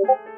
you